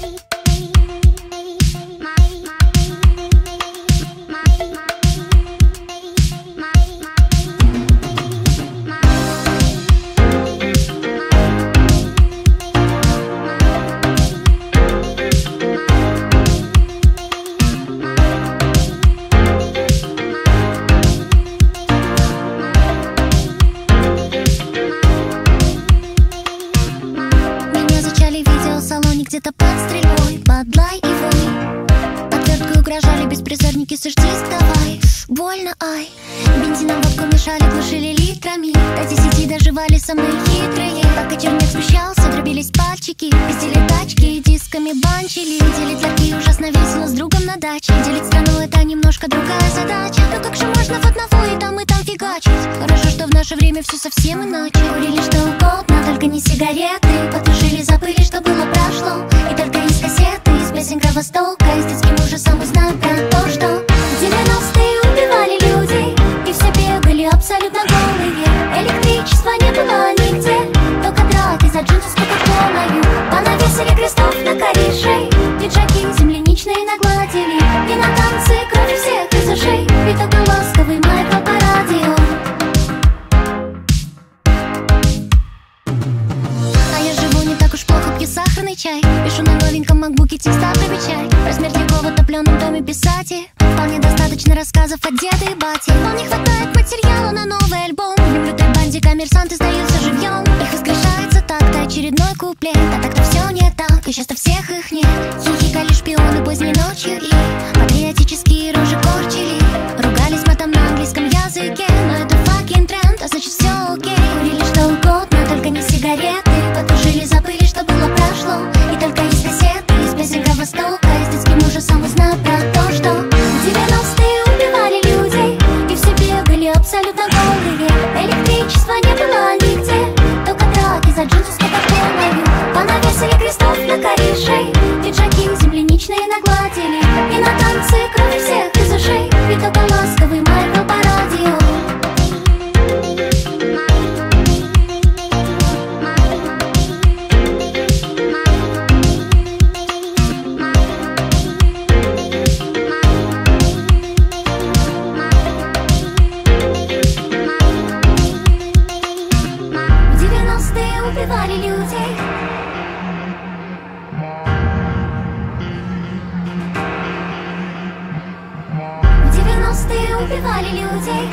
day. Где-то под стрельбой Бадлай и вой Отверткой угрожали беспризорники, сождись давай Больно, ай Бензином водку мешали, глушили литрами. До десяти доживали мной хитрые. Пока черник смещался, дробились пальчики Пиздили тачки, дисками банчили. Делить ларьки ужасно весело с другом на даче. Делить страну это немножко другая задача. Но наше время все совсем иначе. Курили что угодно, только не сигареты. Потушили, забыли, что было прошло. И только из кассеты, из песен Востока Из детским ужасом мы знаем про то, что чай Пишу на новеньком макбуке текста чай Размер такого топленом доме писать. Вполне достаточно рассказов от деда и бати Вполне хватает материала на новый альбом. В лютой банде коммерсанты сдаются живьем. Их воскрешается так-то очередной куплет. А так-то все не так, и часто всех их нет. Хихикали шпионы поздней ночью и абсолютно голые. Электричества не было нигде 90-е убивали людей В 90-е убивали людей